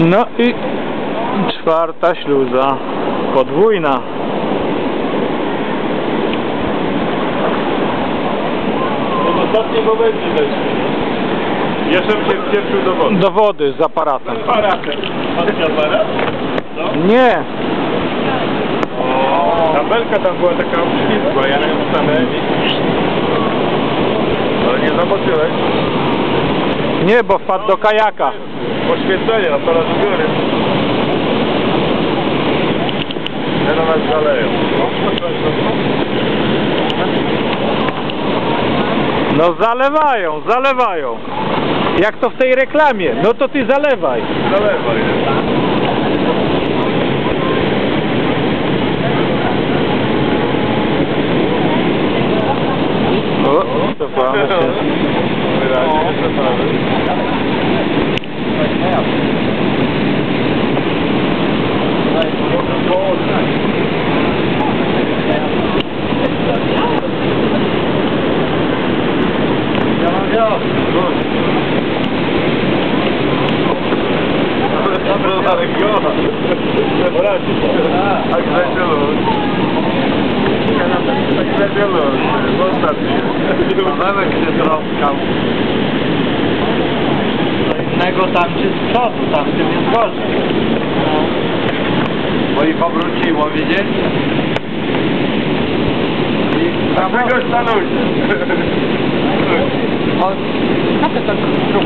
No i czwarta śluza. Podwójna. W ostatnim momencie weszli. Jeszcze się wpieprzył do wody. Do wody z aparatem. Aparatem. Masz aparat? No. Nie. Belka tam była taka obślizgła, ja stanąłem i... Ale nie zobaczyłeś? Nie, bo wpadł do kajaka. Oświetlenie, aparat z góry. Ja na nas zaleją. No zalewają, zalewają. Jak to w tej reklamie. No to ty zalewaj. Zalewa jest. O, cofamy się. Ale go. Poradzi. Tak zaczęło. Tak zaczęło. Zostaw się. Nawet się troskał. innego tam czy z przodu, tam tym jest gorzej. Bo i powróciło, widzieć? Dlaczego stanąć? On,